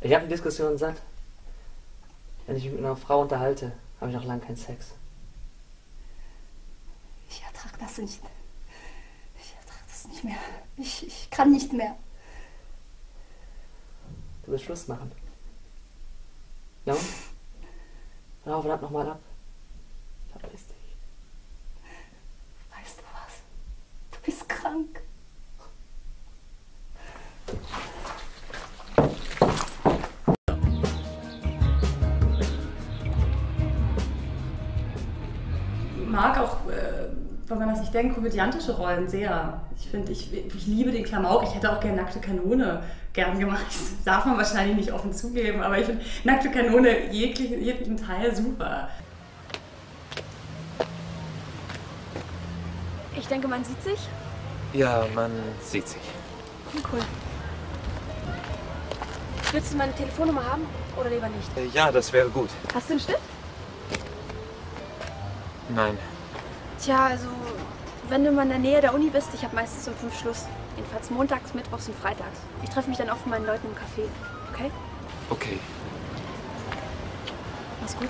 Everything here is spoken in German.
Ich habe die Diskussion satt. Wenn ich mich mit einer Frau unterhalte, habe ich noch lange keinen Sex. Ich ertrage das nicht. Ich ertrage das nicht mehr. Ich, ich kann nicht mehr. Du willst Schluss machen. Ja? Hör auf, verdammt nochmal ab. Verpiss dich. Weißt du was? Du bist krank. Mag auch, äh, wenn man das nicht denkt, komödiantische Rollen sehr. Ich finde, ich, ich liebe den Klamauk. Ich hätte auch gerne Nackte Kanone gern gemacht. Das darf man wahrscheinlich nicht offen zugeben, aber ich finde Nackte Kanone jeglichen, jeden Teil super. Ich denke, man sieht sich. Ja, man sieht sich. Cool. Willst du meine Telefonnummer haben oder lieber nicht? Äh, Ja, das wäre gut. Hast du einen Stift? Nein. Tja, also wenn du mal in der Nähe der Uni bist, ich habe meistens um fünf Schluss. Jedenfalls montags, mittwochs und freitags. Ich treffe mich dann oft mit meinen Leuten im Café. Okay? Okay. Mach's gut.